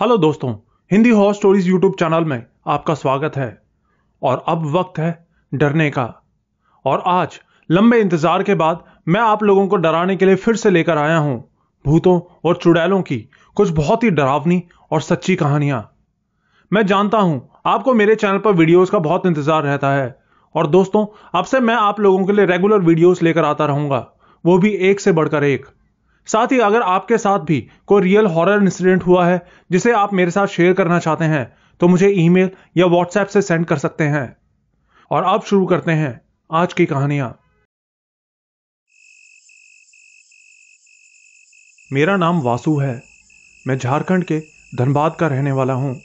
Hello दोस्तों, Hindi horror stories YouTube channel में आपका स्वागत है। और अब वक्त है डरने का। और आज, लंबे इंतज़ार के बाद, मैं आप लोगों को डराने के लिए फिर से लेकर आया हूँ, भूतों और चुड़ैलों की कुछ बहुत ही डरावनी और सच्ची कहानियाँ। मैं जानता हूँ, आपको मेरे चैनल पर वीडियोस का बहुत इंतज़ार रहता है। और दोस्तों, अब से मैं आप लोगों के लिए रेगुलर वीडियोस लेकर आता रहूँगा, वो भी एक से बढ़कर एक। साथ ही अगर आपके साथ भी कोई रियल हॉरर इंसिडेंट हुआ है, जिसे आप मेरे साथ शेयर करना चाहते हैं तो मुझे ईमेल या व्हाट्सएप से सेंड कर सकते हैं। और अब शुरू करते हैं आज की कहानियाँ। मेरा नाम वासु है। मैं झारखंड के धनबाद का रहने वाला हूँ।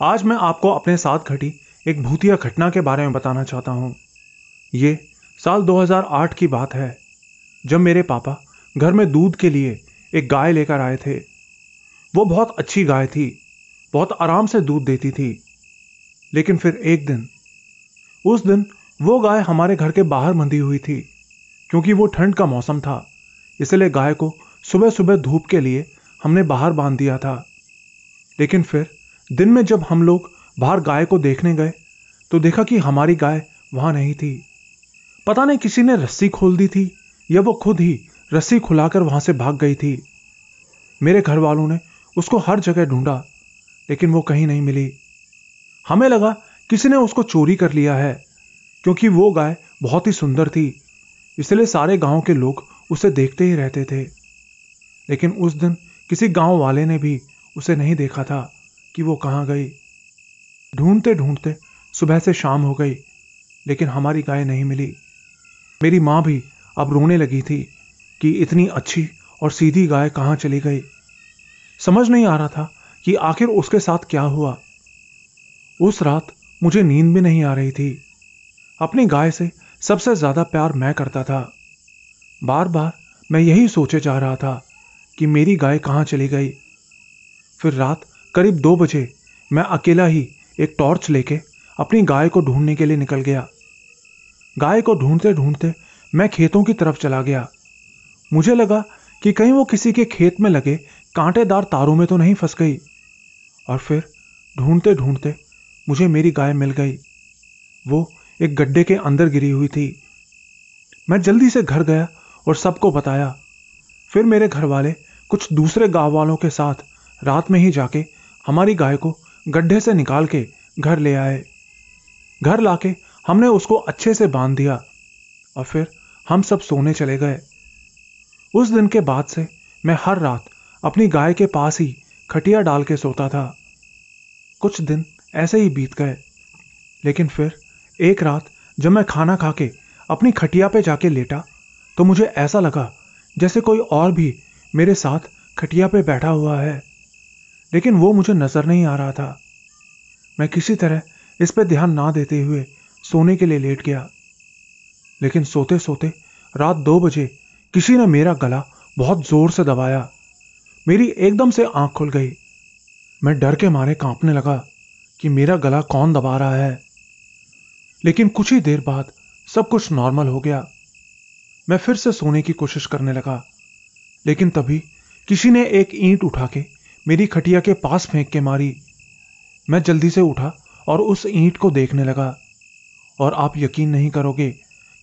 आज मैं आपको अपने साथ घटी एक भूतिया घटना के बारे में बताना चाहता हूँ। ये साल 2008 की बात है, जब मेरे पापा घर में दूध के लिए एक गाय लेकर आए थे। वो बहुत अच्छी गाय थी, बहुत आराम से दूध देती थी। लेकिन फिर एक दिन, उस दिन वो गाय हमारे घर के बाहर बंधी हुई थी, क्योंकि वो ठंड का मौसम था। इसलिए गाय को सुबह सुबह धूप के लिए हमने बाहर बाँध दिया था। लेकिन फिर दिन में जब हम लोग बाहर गाय को देखने गए तो देखा कि हमारी गाय वहाँ नहीं थी। पता नहीं किसी ने रस्सी खोल दी थी या वो खुद ही रस्सी खुलाकर वहाँ से भाग गई थी। मेरे घर वालों ने उसको हर जगह ढूंढा, लेकिन वो कहीं नहीं मिली। हमें लगा, किसी ने उसको चोरी कर लिया है, क्योंकि वो गाय बहुत ही सुंदर थी, इसलिए सारे गाँव के लोग उसे देखते ही रहते थे। लेकिन उस दिन किसी गाँव वाले ने भी उसे नहीं देखा था कि वो कहाँ गई। ढूंढते ढूंढते सुबह से शाम हो गई, लेकिन हमारी गाय नहीं मिली। मेरी माँ भी अब रोने लगी थी। कि इतनी अच्छी और सीधी गाय कहाँ चली गई? समझ नहीं आ रहा था कि आखिर उसके साथ क्या हुआ। उस रात मुझे नींद भी नहीं आ रही थी। अपनी गाय से सबसे ज़्यादा प्यार मैं करता था। बार बार मैं यही सोचे जा रहा था कि मेरी गाय कहाँ चली गई। फिर रात करीब दो बजे मैं अकेला ही एक टॉर्च लेके अपनी गाय को ढूँढने के लिए निकल गया। गाय को ढूंढते ढूंढते मैं खेतों की तरफ़ चला गया। मुझे लगा कि कहीं वो किसी के खेत में लगे, कांटेदार तारों में तो नहीं फंस गई। और फिर ढूंढते ढूंढते मुझे मेरी गाय मिल गई। वो एक गड्ढे के अंदर गिरी हुई थी। मैं जल्दी से घर गया और सबको बताया। फिर मेरे घर वाले कुछ दूसरे गाँव वालों के साथ रात में ही जाके हमारी गाय को गड्ढे से निकाल के घर ले आए। घर लाके हमने उसको अच्छे से बाँध दिया और फिर हम सब सोने चले गए। उस दिन के बाद से मैं हर रात अपनी गाय के पास ही खटिया डाल के सोता था। कुछ दिन ऐसे ही बीत गए। लेकिन फिर एक रात जब मैं खाना खा के अपनी खटिया पे जाके लेटा तो मुझे ऐसा लगा जैसे कोई और भी मेरे साथ खटिया पे बैठा हुआ है। लेकिन वो मुझे नज़र नहीं आ रहा था। मैं किसी तरह इस पर ध्यान ना देते हुए सोने के लिए लेट गया। लेकिन सोते सोते रात दो बजे किसी ने मेरा गला बहुत ज़ोर से दबाया। मेरी एकदम से आँख खुल गई। मैं डर के मारे कांपने लगा कि मेरा गला कौन दबा रहा है। लेकिन कुछ ही देर बाद सब कुछ नॉर्मल हो गया। मैं फिर से सोने की कोशिश करने लगा, लेकिन तभी किसी ने एक ईंट उठा के मेरी खटिया के पास फेंक के मारी। मैं जल्दी से उठा और उस ईंट को देखने लगा। और आप यकीन नहीं करोगे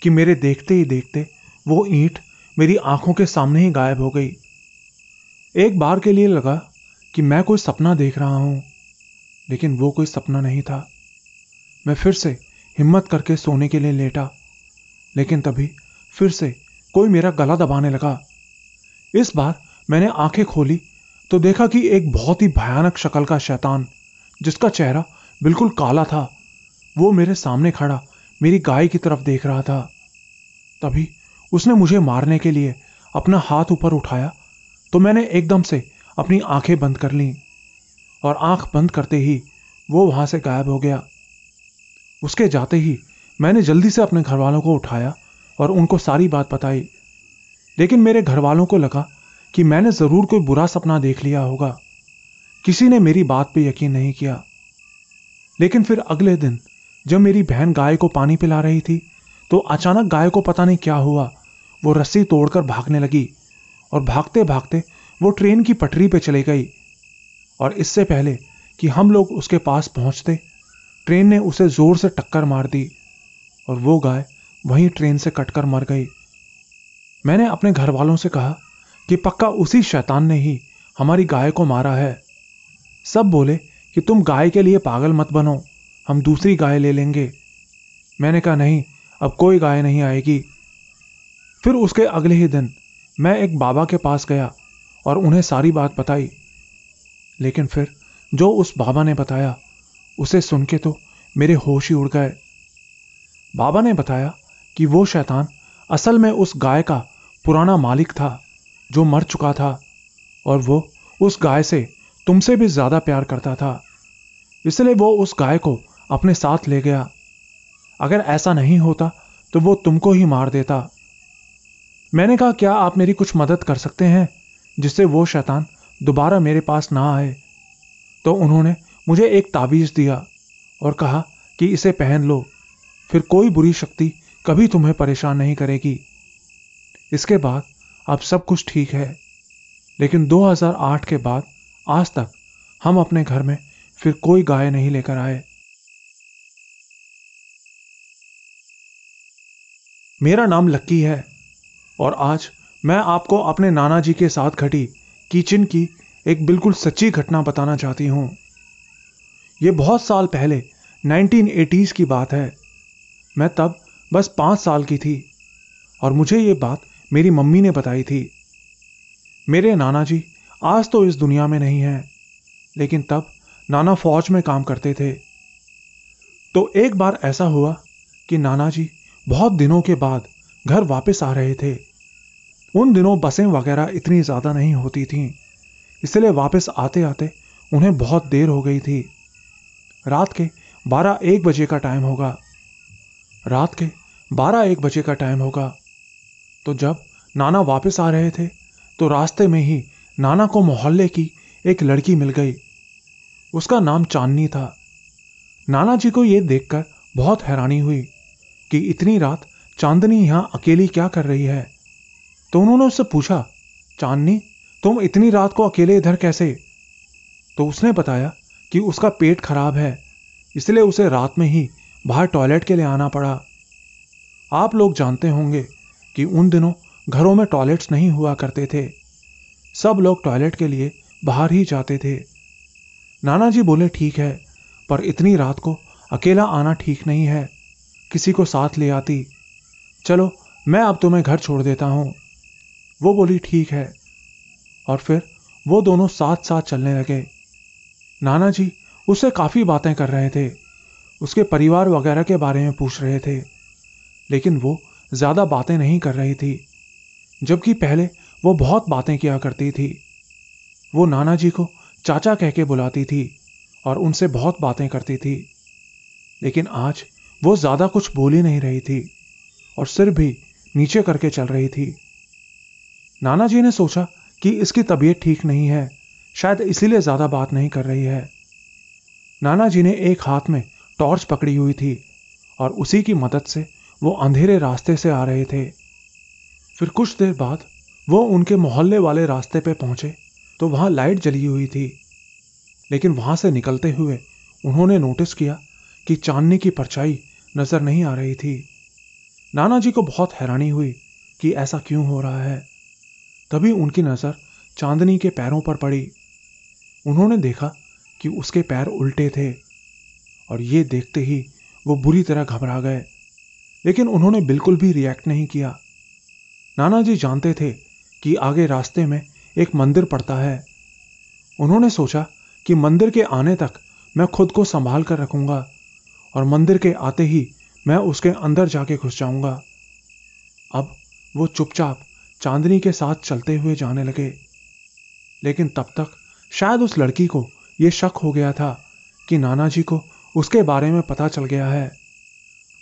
कि मेरे देखते ही देखते वो ईंट मेरी आँखों के सामने ही गायब हो गई। एक बार के लिए लगा कि मैं कोई सपना देख रहा हूँ, लेकिन वो कोई सपना नहीं था। मैं फिर से हिम्मत करके सोने के लिए लेटा, लेकिन तभी फिर से कोई मेरा गला दबाने लगा। इस बार मैंने आँखें खोली तो देखा कि एक बहुत ही भयानक शक्ल का शैतान, जिसका चेहरा बिल्कुल काला था, वो मेरे सामने खड़ा, मेरी गाय की तरफ़ देख रहा था। तभी उसने मुझे मारने के लिए अपना हाथ ऊपर उठाया तो मैंने एकदम से अपनी आँखें बंद कर ली और आँख बंद करते ही वो वहाँ से गायब हो गया। उसके जाते ही मैंने जल्दी से अपने घर वालों को उठाया और उनको सारी बात बताई, लेकिन मेरे घर वालों को लगा कि मैंने ज़रूर कोई बुरा सपना देख लिया होगा। किसी ने मेरी बात पे यकीन नहीं किया। लेकिन फिर अगले दिन जब मेरी बहन गाय को पानी पिला रही थी तो अचानक गाय को पता नहीं क्या हुआ। वो रस्सी तोड़कर भागने लगी और भागते भागते वो ट्रेन की पटरी पे चली गई। और इससे पहले कि हम लोग उसके पास पहुँचते, ट्रेन ने उसे ज़ोर से टक्कर मार दी और वो गाय वहीं ट्रेन से कटकर मर गई। मैंने अपने घर वालों से कहा कि पक्का उसी शैतान ने ही हमारी गाय को मारा है। सब बोले कि तुम गाय के लिए पागल मत बनो, हम दूसरी गाय ले लेंगे। मैंने कहा, नहीं, अब कोई गाय नहीं आएगी। फिर उसके अगले ही दिन मैं एक बाबा के पास गया और उन्हें सारी बात बताई। लेकिन फिर जो उस बाबा ने बताया, उसे सुन के तो मेरे होश ही उड़ गए। बाबा ने बताया कि वो शैतान असल में उस गाय का पुराना मालिक था, जो मर चुका था, और वो उस गाय से तुमसे भी ज़्यादा प्यार करता था। इसलिए वो उस गाय को अपने साथ ले गया। अगर ऐसा नहीं होता तो वो तुमको ही मार देता। मैंने कहा, क्या आप मेरी कुछ मदद कर सकते हैं, जिससे वो शैतान दोबारा मेरे पास ना आए? तो उन्होंने मुझे एक ताबीज दिया और कहा कि इसे पहन लो, फिर कोई बुरी शक्ति कभी तुम्हें परेशान नहीं करेगी। इसके बाद अब सब कुछ ठीक है। लेकिन 2008 के बाद, आज तक हम अपने घर में फिर कोई गाय नहीं लेकर आए। मेरा नाम लक्की है। और आज मैं आपको अपने नाना जी के साथ घटी किचन की एक बिल्कुल सच्ची घटना बताना चाहती हूँ। यह बहुत साल पहले 1980s की बात है। मैं तब बस पाँच साल की थी और मुझे यह बात मेरी मम्मी ने बताई थी। मेरे नाना जी आज तो इस दुनिया में नहीं है, लेकिन तब नाना फौज में काम करते थे। तो एक बार ऐसा हुआ कि नाना जी बहुत दिनों के बाद घर वापस आ रहे थे। उन दिनों बसें वगैरह इतनी ज़्यादा नहीं होती थीं, इसलिए वापस आते आते उन्हें बहुत देर हो गई थी। रात के बारह एक बजे का टाइम होगा। रात के बारह एक बजे का टाइम होगा। तो जब नाना वापस आ रहे थे तो रास्ते में ही नाना को मोहल्ले की एक लड़की मिल गई। उसका नाम चांदनी था। नाना जी को यह देखकर बहुत हैरानी हुई कि इतनी रात चांदनी यहाँ अकेली क्या कर रही है? तो उन्होंने उससे पूछा, चांदनी, तुम इतनी रात को अकेले इधर कैसे? तो उसने बताया कि उसका पेट खराब है, इसलिए उसे रात में ही बाहर टॉयलेट के लिए आना पड़ा। आप लोग जानते होंगे कि उन दिनों घरों में टॉयलेट्स नहीं हुआ करते थे। सब लोग टॉयलेट के लिए बाहर ही जाते थे। नाना जी बोले, ठीक है, पर इतनी रात को अकेला आना ठीक नहीं है। किसी को साथ ले आती चलो, मैं अब तुम्हें घर छोड़ देता हूँ। वो बोली, ठीक है। और फिर वो दोनों साथ साथ चलने लगे। नाना जी उससे काफ़ी बातें कर रहे थे। उसके परिवार वगैरह के बारे में पूछ रहे थे। लेकिन वो ज़्यादा बातें नहीं कर रही थी, जबकि पहले वो बहुत बातें किया करती थी। वो नाना जी को चाचा कह के बुलाती थी और उनसे बहुत बातें करती थी। लेकिन आज वो ज़्यादा कुछ बोल ही नहीं रही थी। और सिर भी नीचे करके चल रही थी। नाना जी ने सोचा कि इसकी तबीयत ठीक नहीं है, शायद इसीलिए ज़्यादा बात नहीं कर रही है। नाना जी ने एक हाथ में टॉर्च पकड़ी हुई थी और उसी की मदद से वो अंधेरे रास्ते से आ रहे थे। फिर कुछ देर बाद वो उनके मोहल्ले वाले रास्ते पे पहुँचे तो वहाँ लाइट जली हुई थी। लेकिन वहाँ से निकलते हुए उन्होंने नोटिस किया कि चांदनी की परछाई नज़र नहीं आ रही थी। नाना जी को बहुत हैरानी हुई कि ऐसा क्यों हो रहा है। तभी उनकी नज़र चांदनी के पैरों पर पड़ी। उन्होंने देखा कि उसके पैर उल्टे थे और ये देखते ही वो बुरी तरह घबरा गए। लेकिन उन्होंने बिल्कुल भी रिएक्ट नहीं किया। नाना जी जानते थे कि आगे रास्ते में एक मंदिर पड़ता है। उन्होंने सोचा कि मंदिर के आने तक मैं खुद को संभाल कर रखूँगा और मंदिर के आते ही मैं उसके अंदर जाके घुस जाऊँगा। अब वो चुपचाप चांदनी के साथ चलते हुए जाने लगे। लेकिन तब तक शायद उस लड़की को यह शक हो गया था कि नाना जी को उसके बारे में पता चल गया है।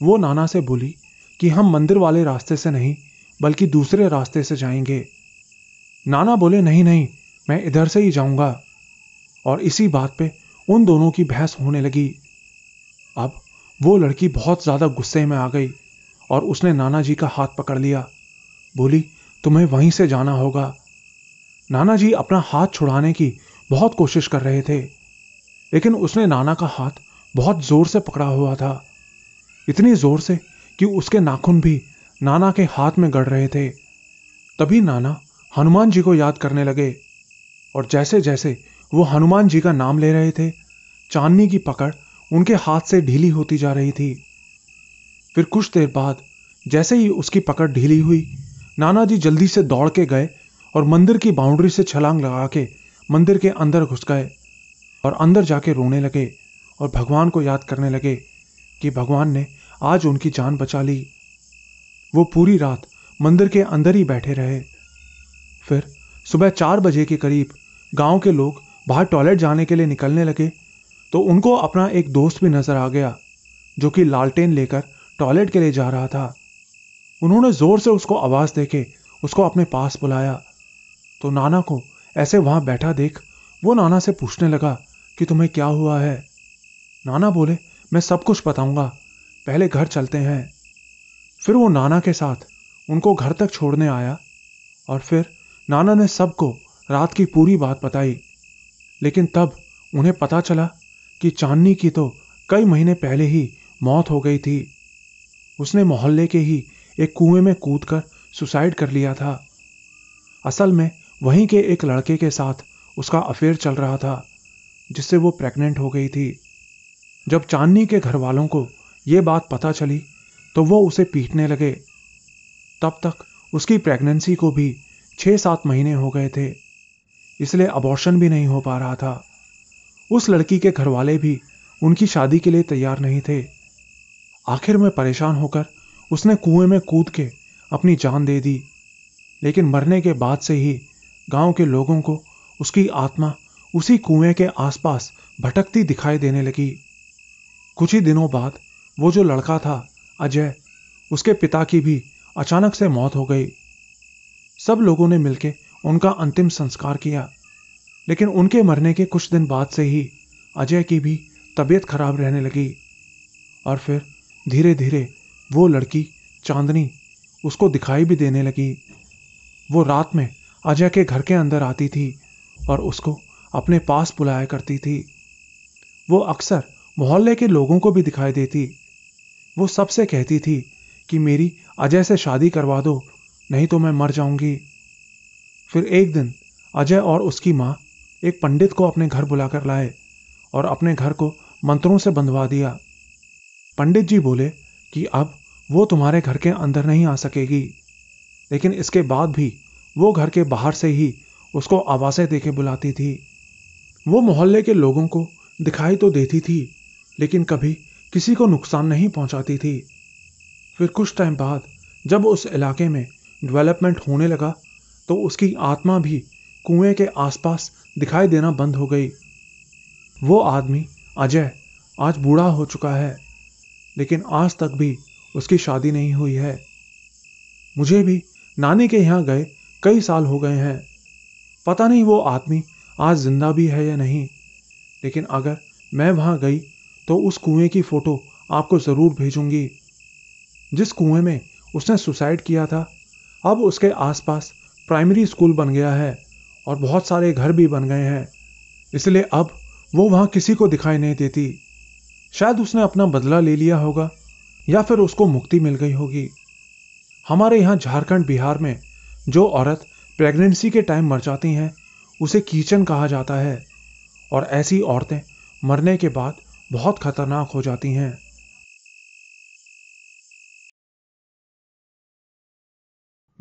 वो नाना से बोली कि हम मंदिर वाले रास्ते से नहीं, बल्कि दूसरे रास्ते से जाएँगे। नाना बोले, नहीं नहीं, मैं इधर से ही जाऊँगा। और इसी बात पे उन दोनों की बहस होने लगी। अब वो लड़की बहुत ज़्यादा गुस्से में आ गई और उसने नाना जी का हाथ पकड़ लिया। बोली, तुम्हें वहीं से जाना होगा। नाना जी अपना हाथ छुड़ाने की बहुत कोशिश कर रहे थे, लेकिन उसने नाना का हाथ बहुत ज़ोर से पकड़ा हुआ था। इतनी ज़ोर से कि उसके नाखून भी नाना के हाथ में गड़ रहे थे। तभी नाना हनुमान जी को याद करने लगे और जैसे जैसे वो हनुमान जी का नाम ले रहे थे, चांदनी की पकड़ उनके हाथ से ढीली होती जा रही थी। फिर कुछ देर बाद, जैसे ही उसकी पकड़ ढीली हुई नाना जी जल्दी से दौड़ के गए और मंदिर की बाउंड्री से छलांग लगा के मंदिर के अंदर घुस गए और अंदर जाके रोने लगे और भगवान को याद करने लगे कि भगवान ने आज उनकी जान बचा ली। वो पूरी रात मंदिर के अंदर ही बैठे रहे। फिर सुबह चार बजे के करीब गाँव के लोग बाहर टॉयलेट जाने के लिए निकलने लगे तो उनको अपना एक दोस्त भी नज़र आ गया, जो कि लालटेन लेकर टॉयलेट के लिए जा रहा था। उन्होंने ज़ोर से उसको आवाज़ देके उसको अपने पास बुलाया। तो नाना को ऐसे वहाँ बैठा देख वो नाना से पूछने लगा कि तुम्हें क्या हुआ है? नाना बोले, मैं सब कुछ बताऊँगा, पहले घर चलते हैं। फिर वो नाना के साथ उनको घर तक छोड़ने आया और फिर नाना ने सबको रात की पूरी बात बताई। लेकिन तब उन्हें पता चला कि चांदनी की तो कई महीने पहले ही मौत हो गई थी। उसने मोहल्ले के ही एक कुएँ में कूदकर सुसाइड कर लिया था। असल में वहीं के एक लड़के के साथ उसका अफेयर चल रहा था, जिससे वो प्रेग्नेंट हो गई थी। जब चांदनी के घर वालों को यह बात पता चली तो वो उसे पीटने लगे। तब तक उसकी प्रेगनेंसी को भी छह सात महीने हो गए थे, इसलिए अबॉर्शन भी नहीं हो पा रहा था। उस लड़की के घर वाले भी उनकी शादी के लिए तैयार नहीं थे। आखिर में परेशान होकर उसने कुएँ में कूद के अपनी जान दे दी। लेकिन मरने के बाद से ही गाँव के लोगों को उसकी आत्मा उसी कुएँ के आसपास भटकती दिखाई देने लगी। कुछ ही दिनों बाद वो जो लड़का था, अजय, उसके पिता की भी अचानक से मौत हो गई। सब लोगों ने मिलकर उनका अंतिम संस्कार किया। लेकिन उनके मरने के कुछ दिन बाद से ही अजय की भी तबीयत खराब रहने लगी। और फिर धीरे धीरे वो लड़की चांदनी उसको दिखाई भी देने लगी। वो रात में अजय के घर के अंदर आती थी और उसको अपने पास बुलाया करती थी। वो अक्सर मोहल्ले के लोगों को भी दिखाई देती। वो सबसे कहती थी कि मेरी अजय से शादी करवा दो, नहीं तो मैं मर जाऊँगी। फिर एक दिन अजय और उसकी माँ एक पंडित को अपने घर बुलाकर लाए और अपने घर को मंत्रों से बंधवा दिया। पंडित जी बोले कि अब वो तुम्हारे घर के अंदर नहीं आ सकेगी। लेकिन इसके बाद भी वो घर के बाहर से ही उसको आवासें देके बुलाती थी। वो मोहल्ले के लोगों को दिखाई तो देती थी, लेकिन कभी किसी को नुकसान नहीं पहुंचाती थी। फिर कुछ टाइम बाद जब उस इलाके में डेवलपमेंट होने लगा तो उसकी आत्मा भी कुएँ के आसपास दिखाई देना बंद हो गई। वो आदमी, अजय, आज बूढ़ा हो चुका है, लेकिन आज तक भी उसकी शादी नहीं हुई है। मुझे भी नानी के यहाँ गए कई साल हो गए हैं। पता नहीं वो आदमी आज ज़िंदा भी है या नहीं, लेकिन अगर मैं वहाँ गई तो उस कुएँ की फ़ोटो आपको ज़रूर भेजूँगी। जिस कुएँ में उसने सुसाइड किया था, अब उसके आसपास प्राइमरी स्कूल बन गया है। और बहुत सारे घर भी बन गए हैं। इसलिए अब वो वहाँ किसी को दिखाई नहीं देती। शायद उसने अपना बदला ले लिया होगा, या फिर उसको मुक्ति मिल गई होगी। हमारे यहाँ झारखंड बिहार में जो औरत प्रेगनेंसी के टाइम मर जाती हैं, उसे कीचन कहा जाता है। और ऐसी औरतें मरने के बाद बहुत खतरनाक हो जाती हैं।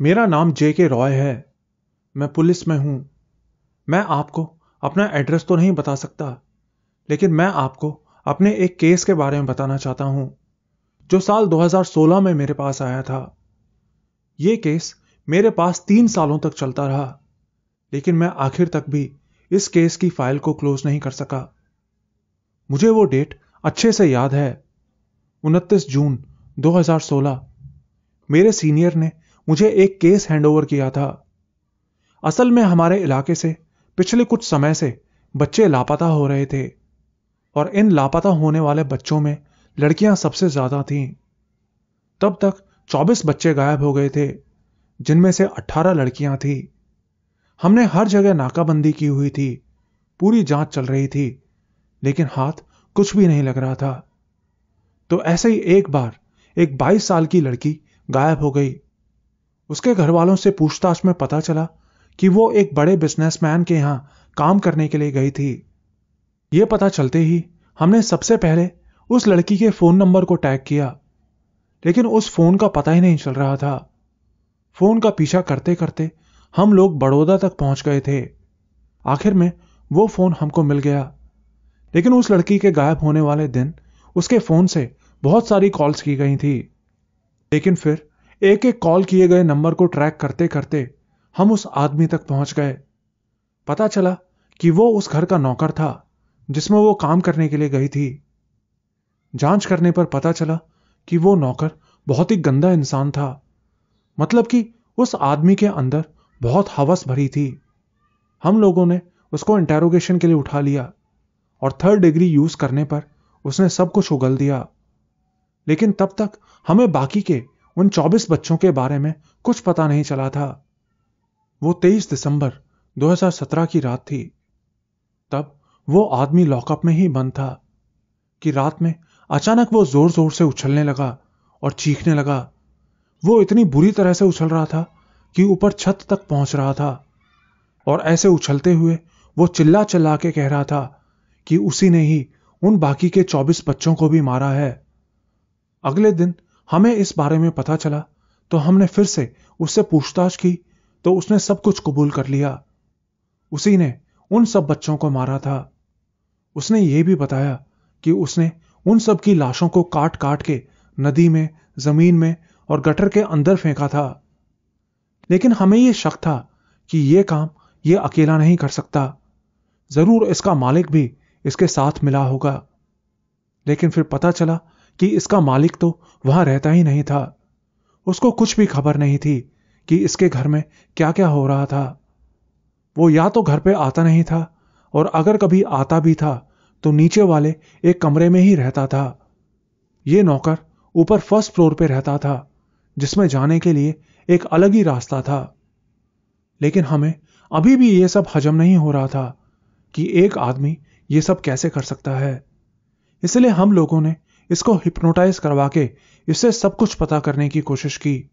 मेरा नाम जे के रॉय है। मैं पुलिस में हूँ। मैं आपको अपना एड्रेस तो नहीं बता सकता, लेकिन मैं आपको अपने एक केस के बारे में बताना चाहता हूँ, जो साल 2016 में मेरे पास आया था। यह केस मेरे पास तीन सालों तक चलता रहा, लेकिन मैं आखिर तक भी इस केस की फ़ाइल को क्लोज नहीं कर सका। मुझे वो डेट अच्छे से याद है। 29 जून 2016 मेरे सीनियर ने मुझे एक केस हैंडओवर किया था। असल में हमारे इलाके से पिछले कुछ समय से बच्चे लापता हो रहे थे और इन लापता होने वाले बच्चों में लड़कियाँ सबसे ज़्यादा थीं। तब तक 24 बच्चे गायब हो गए थे, जिनमें से 18 लड़कियाँ थी। हमने हर जगह नाकाबंदी की हुई थी, पूरी जाँच चल रही थी, लेकिन हाथ कुछ भी नहीं लग रहा था। तो ऐसे ही एक बार एक 22 साल की लड़की गायब हो गई। उसके घर वालों से पूछताछ में पता चला कि वो एक बड़े बिजनेसमैन के यहाँ काम करने के लिए गई थी। यह पता चलते ही हमने सबसे पहले उस लड़की के फ़ोन नंबर को टैग किया। लेकिन उस फ़ोन का पता ही नहीं चल रहा था। फ़ोन का पीछा करते करते हम लोग बड़ौदा तक पहुँच गए थे। आखिर में वो फ़ोन हमको मिल गया। लेकिन उस लड़की के गायब होने वाले दिन उसके फ़ोन से बहुत सारी कॉल्स की गई थी। लेकिन फिर एक एक कॉल किए गए नंबर को ट्रैक करते करते हम उस आदमी तक पहुँच गए। पता चला कि वो उस घर का नौकर था, जिसमें वो काम करने के लिए गई थी। जाँच करने पर पता चला कि वो नौकर बहुत ही गंदा इंसान था मतलब कि उस आदमी के अंदर बहुत हवस भरी थी। हम लोगों ने उसको इंटेरोगेशन के लिए उठा लिया और थर्ड डिग्री यूज़ करने पर उसने सब कुछ उगल दिया। लेकिन तब तक हमें बाकी के उन 24 बच्चों के बारे में कुछ पता नहीं चला था। वो 23 दिसंबर 2017 की रात थी। तब वो आदमी लॉकअप में ही बंद था कि रात में अचानक वो ज़ोर ज़ोर से उछलने लगा और चीखने लगा। वो इतनी बुरी तरह से उछल रहा था कि ऊपर छत तक पहुँच रहा था और ऐसे उछलते हुए वो चिल्ला चिल्ला के कह रहा था कि उसी ने ही उन बाकी के 24 बच्चों को भी मारा है। अगले दिन हमें इस बारे में पता चला तो हमने फिर से उससे पूछताछ की तो उसने सब कुछ कबूल कर लिया। उसी ने उन सब बच्चों को मारा था। उसने यह भी बताया कि उसने उन सब की लाशों को काट काट के नदी में, ज़मीन में और गटर के अंदर फेंका था। लेकिन हमें यह शक था कि यह काम यह अकेला नहीं कर सकता। ज़रूर इसका मालिक भी इसके साथ मिला होगा। लेकिन फिर पता चला कि इसका मालिक तो वहाँ रहता ही नहीं था। उसको कुछ भी खबर नहीं थी। कि इसके घर में क्या क्या हो रहा था। वो या तो घर पे आता नहीं था और अगर कभी आता भी था तो नीचे वाले एक कमरे में ही रहता था। ये नौकर ऊपर फ़र्स्ट फ्लोर पे रहता था, जिसमें जाने के लिए एक अलग ही रास्ता था। लेकिन हमें अभी भी यह सब हजम नहीं हो रहा था कि एक आदमी ये सब कैसे कर सकता है। इसलिए हम लोगों ने इसको हिप्नोटाइज करवा के इससे सब कुछ पता करने की कोशिश की।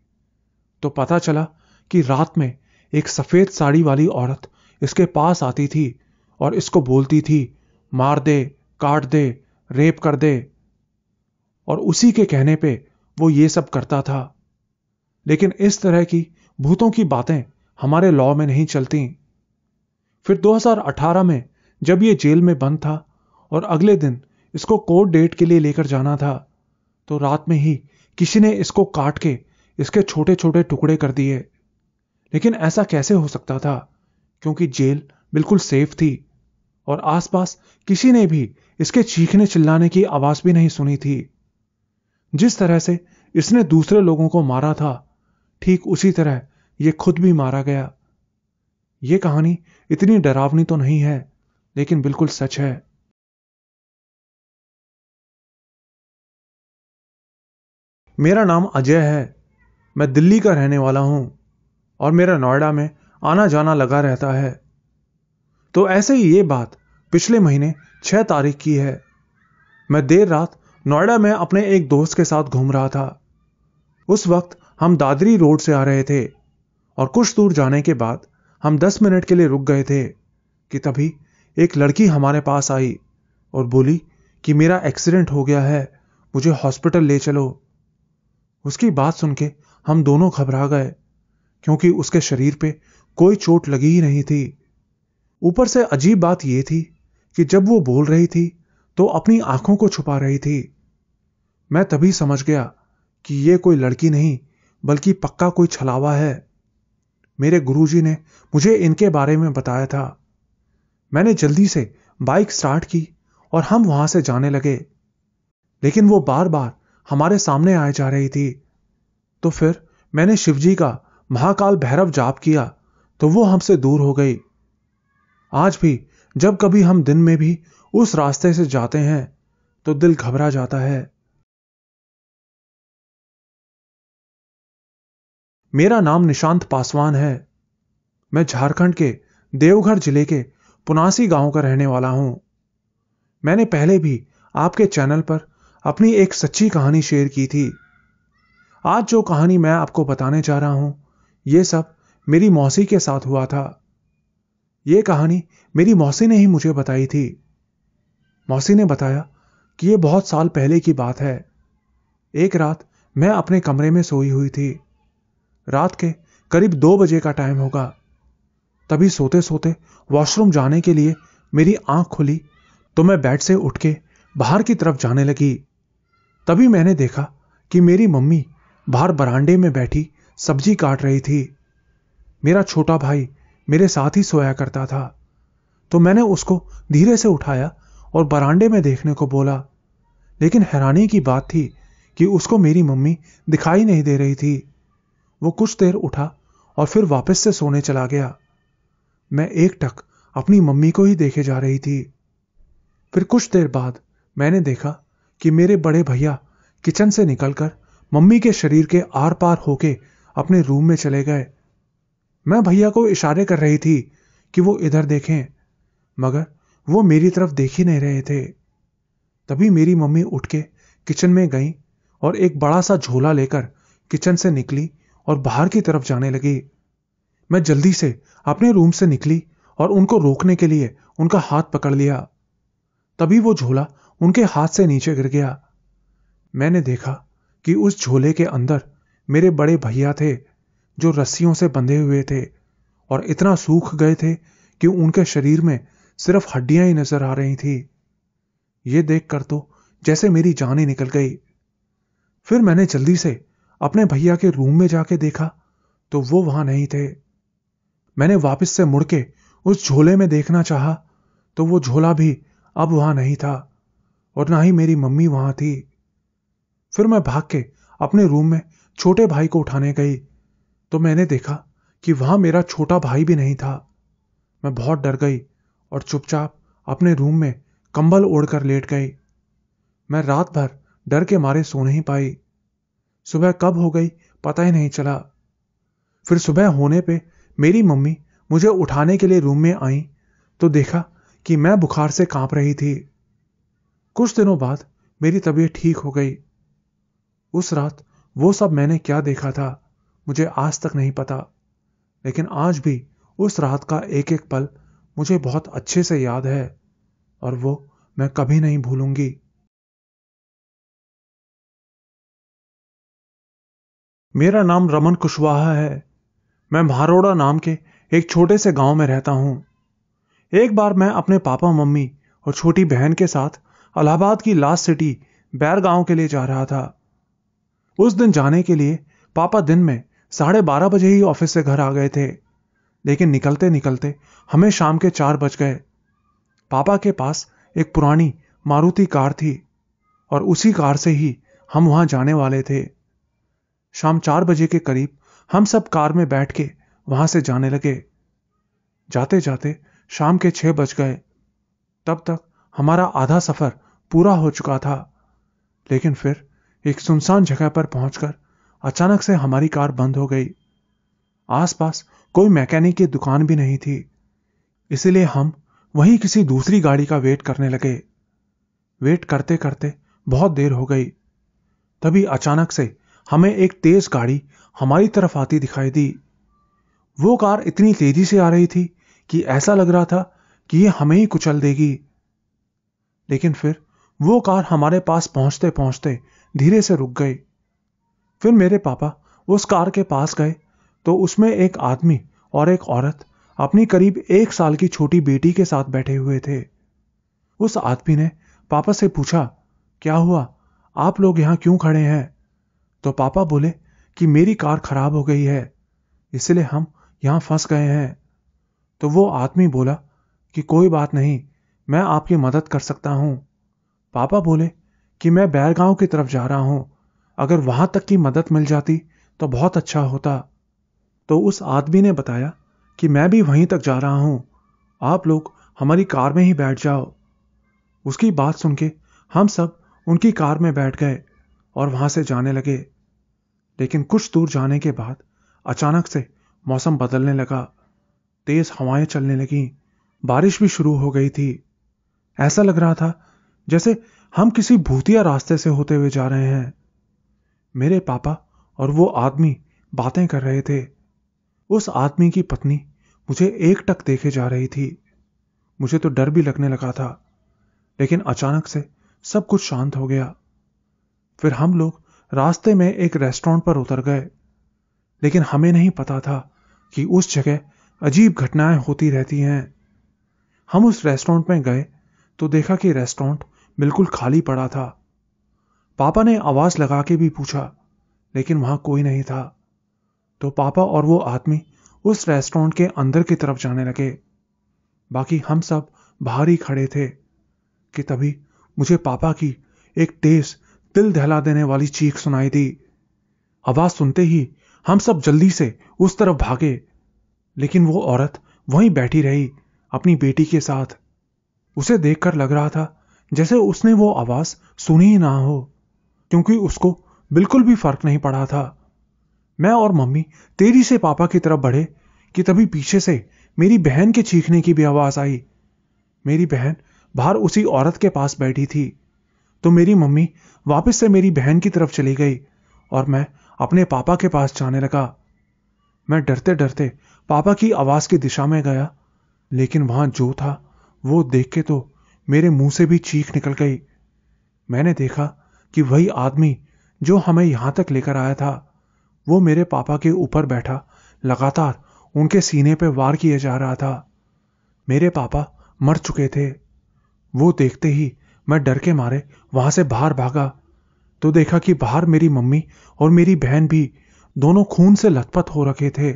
तो पता चला कि रात में एक सफ़ेद साड़ी वाली औरत इसके पास आती थी और इसको बोलती थी, मार दे, काट दे, रेप कर दे। और उसी के कहने पे वो ये सब करता था। लेकिन इस तरह की भूतों की बातें हमारे लॉ में नहीं चलती। फिर 2018 में जब ये जेल में बंद था और अगले दिन इसको कोर्ट डेट के लिए लेकर जाना था तो रात में ही किसी ने इसको काट के इसके छोटे छोटे टुकड़े कर दिए। लेकिन ऐसा कैसे हो सकता था? क्योंकि जेल बिल्कुल सेफ़ थी और आसपास किसी ने भी इसके चीखने चिल्लाने की आवाज़ भी नहीं सुनी थी। जिस तरह से इसने दूसरे लोगों को मारा था, ठीक उसी तरह यह खुद भी मारा गया। यह कहानी इतनी डरावनी तो नहीं है, लेकिन बिल्कुल सच है। मेरा नाम अजय है। मैं दिल्ली का रहने वाला हूँ और मेरा नोएडा में आना जाना लगा रहता है। तो ऐसे ही ये बात पिछले महीने छह तारीख की है। मैं देर रात नोएडा में अपने एक दोस्त के साथ घूम रहा था। उस वक्त हम दादरी रोड से आ रहे थे और कुछ दूर जाने के बाद हम दस मिनट के लिए रुक गए थे कि तभी एक लड़की हमारे पास आई और बोली कि मेरा एक्सीडेंट हो गया है, मुझे हॉस्पिटल ले चलो। उसकी बात सुन के हम दोनों घबरा गए, क्योंकि उसके शरीर पे कोई चोट लगी ही नहीं थी। ऊपर से अजीब बात यह थी कि जब वो बोल रही थी तो अपनी आँखों को छुपा रही थी। मैं तभी समझ गया कि यह कोई लड़की नहीं, बल्कि पक्का कोई छलावा है। मेरे गुरुजी ने मुझे इनके बारे में बताया था। मैंने जल्दी से बाइक स्टार्ट की और हम वहाँ से जाने लगे, लेकिन वो बार बार हमारे सामने आए जा रही थी। तो फिर मैंने शिवजी का महाकाल भैरव जाप किया तो वो हमसे दूर हो गई। आज भी जब कभी हम दिन में भी उस रास्ते से जाते हैं तो दिल घबरा जाता है। मेरा नाम निशांत पासवान है। मैं झारखंड के देवघर ज़िले के पुनासी गाँव का रहने वाला हूँ। मैंने पहले भी आपके चैनल पर अपनी एक सच्ची कहानी शेयर की थी। आज जो कहानी मैं आपको बताने जा रहा हूँ यह सब मेरी मौसी के साथ हुआ था। यह कहानी मेरी मौसी ने ही मुझे बताई थी। मौसी ने बताया कि यह बहुत साल पहले की बात है। एक रात मैं अपने कमरे में सोई हुई थी। रात के करीब दो बजे का टाइम होगा। तभी सोते सोते वॉशरूम जाने के लिए मेरी आँख खुली तो मैं बेड से उठ के बाहर की तरफ़ जाने लगी। तभी मैंने देखा कि मेरी मम्मी बाहर बरांडे में बैठी सब्ज़ी काट रही थी। मेरा छोटा भाई मेरे साथ ही सोया करता था। तो मैंने उसको धीरे से उठाया और बरांडे में देखने को बोला। लेकिन हैरानी की बात थी कि उसको मेरी मम्मी दिखाई नहीं दे रही थी। वो कुछ देर उठा और फिर वापस से सोने चला गया। मैं एक टक अपनी मम्मी को ही देखे जा रही थी। फिर कुछ देर बाद मैंने देखा कि मेरे बड़े भैया किचन से निकलकर मम्मी के शरीर के आर पार होके अपने रूम में चले गए। मैं भैया को इशारे कर रही थी कि वो इधर देखें, मगर वो मेरी तरफ़ देख ही नहीं रहे थे। तभी मेरी मम्मी उठ के किचन में गई और एक बड़ा सा झोला लेकर किचन से निकली और बाहर की तरफ़ जाने लगी। मैं जल्दी से अपने रूम से निकली और उनको रोकने के लिए उनका हाथ पकड़ लिया। तभी वो झोला उनके हाथ से नीचे गिर गया। मैंने देखा कि उस झोले के अंदर मेरे बड़े भैया थे, जो रस्सियों से बंधे हुए थे और इतना सूख गए थे कि उनके शरीर में सिर्फ़ हड्डियाँ ही नज़र आ रही थी। ये देखकर तो जैसे मेरी जान ही निकल गई। फिर मैंने जल्दी से अपने भैया के रूम में जाके देखा तो वो वहाँ नहीं थे। मैंने वापस से मुड़ के उस झोले में देखना चाहा तो वो झोला भी अब वहाँ नहीं था और ना ही मेरी मम्मी वहाँ थी। फिर मैं भाग के अपने रूम में छोटे भाई को उठाने गई। तो मैंने देखा कि वहाँ मेरा छोटा भाई भी नहीं था। मैं बहुत डर गई और चुपचाप अपने रूम में कंबल ओढ़कर लेट गई। मैं रात भर डर के मारे सो नहीं पाई। सुबह कब हो गई पता ही नहीं चला। फिर सुबह होने पे मेरी मम्मी मुझे उठाने के लिए रूम में आई तो देखा कि मैं बुखार से काँप रही थी। कुछ दिनों बाद मेरी तबीयत ठीक हो गई। उस रात वो सब मैंने क्या देखा था, मुझे आज तक नहीं पता। लेकिन आज भी उस रात का एक एक पल मुझे बहुत अच्छे से याद है, और वो मैं कभी नहीं भूलूँगी। मेरा नाम रमन कुशवाहा है। मैं भारोड़ा नाम के एक छोटे से गाँव में रहता हूँ। एक बार मैं अपने पापा, मम्मी और छोटी बहन के साथ अलाहाबाद की लास्ट सिटी बैर गाँव के लिए जा रहा था। उस दिन जाने के लिए पापा दिन में साढ़े बारह बजे ही ऑफ़िस से घर आ गए थे। लेकिन निकलते निकलते हमें शाम के चार बज गए। पापा के पास एक पुरानी मारुति कार थी और उसी कार से ही हम वहाँ जाने वाले थे। शाम चार बजे के करीब हम सब कार में बैठ के वहाँ से जाने लगे। जाते जाते शाम के छह बज गए। तब तक हमारा आधा सफ़र पूरा हो चुका था। लेकिन फिर एक सुनसान जगह पर पहुंचकर अचानक से हमारी कार बंद हो गई। आसपास कोई मैकेनिक की दुकान भी नहीं थी, इसलिए हम वहीं किसी दूसरी गाड़ी का वेट करने लगे। वेट करते करते बहुत देर हो गई। तभी अचानक से हमें एक तेज गाड़ी हमारी तरफ़ आती दिखाई दी। वो कार इतनी तेज़ी से आ रही थी कि ऐसा लग रहा था कि ये हमें ही कुचल देगी। लेकिन फिर वो कार हमारे पास पहुँचते पहुँचते धीरे से रुक गई फिर मेरे पापा उस कार के पास गए तो उसमें एक आदमी और एक औरत अपनी करीब एक साल की छोटी बेटी के साथ बैठे हुए थे। उस आदमी ने पापा से पूछा, क्या हुआ? आप लोग यहाँ क्यों खड़े हैं? तो पापा बोले कि, मेरी कार खराब हो गई है, इसलिए हम यहाँ फंस गए हैं। तो वो आदमी बोला कि, कोई बात नहीं, मैं आपकी मदद कर सकता हूँ। पापा बोले कि मैं बैरगांव की तरफ़ जा रहा हूँ। अगर वहाँ तक की मदद मिल जाती तो बहुत अच्छा होता। तो उस आदमी ने बताया कि मैं भी वहीं तक जा रहा हूँ। आप लोग हमारी कार में ही बैठ जाओ। उसकी बात सुन के हम सब उनकी कार में बैठ गए और वहाँ से जाने लगे। लेकिन कुछ दूर जाने के बाद अचानक से मौसम बदलने लगा। तेज हवाएँ चलने लगी। बारिश भी शुरू हो गई थी। ऐसा लग रहा था जैसे हम किसी भूतिया रास्ते से होते हुए जा रहे हैं। मेरे पापा और वो आदमी बातें कर रहे थे। उस आदमी की पत्नी मुझे एक टक देखे जा रही थी। मुझे तो डर भी लगने लगा था, लेकिन अचानक से सब कुछ शांत हो गया। फिर हम लोग रास्ते में एक रेस्टोरेंट पर उतर गए, लेकिन हमें नहीं पता था कि उस जगह अजीब घटनाएँ होती रहती हैं। हम उस रेस्टोरेंट में गए तो देखा कि रेस्टोरेंट बिल्कुल खाली पड़ा था। पापा ने आवाज़ लगा के भी पूछा, लेकिन वहाँ कोई नहीं था। तो पापा और वो आदमी उस रेस्टोरेंट के अंदर की तरफ़ जाने लगे। बाकी हम सब बाहर ही खड़े थे कि तभी मुझे पापा की एक तेज दिल दहला देने वाली चीख सुनाई दी। आवाज़ सुनते ही हम सब जल्दी से उस तरफ़ भागे, लेकिन वो औरत वहीं बैठी रही अपनी बेटी के साथ। उसे देखकर लग रहा था जैसे उसने वो आवाज़ सुनी ही ना हो, क्योंकि उसको बिल्कुल भी फ़र्क नहीं पड़ा था। मैं और मम्मी तेज़ी से पापा की तरफ़ बढ़े कि तभी पीछे से मेरी बहन के चीखने की भी आवाज़ आई। मेरी बहन बाहर उसी औरत के पास बैठी थी तो मेरी मम्मी वापस से मेरी बहन की तरफ़ चली गई और मैं अपने पापा के पास जाने लगा। मैं डरते डरते पापा की आवाज़ की दिशा में गया, लेकिन वहाँ जो था वो देख के तो मेरे मुँह से भी चीख निकल गई। मैंने देखा कि वही आदमी जो हमें यहाँ तक लेकर आया था, वो मेरे पापा के ऊपर बैठा, लगातार उनके सीने पे वार किए जा रहा था। मेरे पापा मर चुके थे। वो देखते ही मैं डर के मारे वहाँ से बाहर भागा। तो देखा कि बाहर मेरी मम्मी और मेरी बहन भी दोनों खून से लथपथ हो रखे थे।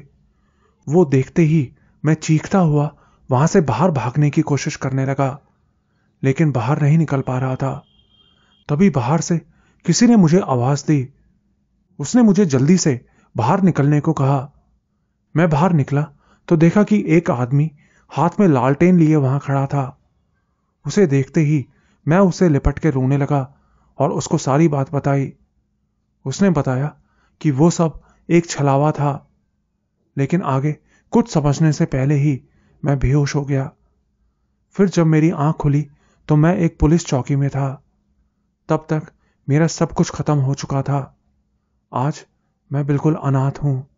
वो देखते ही मैं चीखता हुआ वहाँ से बाहर भागने की कोशिश करने लगा। लेकिन बाहर नहीं निकल पा रहा था। तभी बाहर से किसी ने मुझे आवाज़ दी। उसने मुझे जल्दी से बाहर निकलने को कहा। मैं बाहर निकला तो देखा कि एक आदमी हाथ में लालटेन लिए वहाँ खड़ा था। उसे देखते ही मैं उसे लिपट के रोने लगा और उसको सारी बात बताई। उसने बताया कि वो सब एक छलावा था, लेकिन आगे कुछ समझने से पहले ही मैं बेहोश हो गया। फिर जब मेरी आँख खुली तो मैं एक पुलिस चौकी में था। तब तक मेरा सब कुछ खत्म हो चुका था। आज मैं बिल्कुल अनाथ हूँ।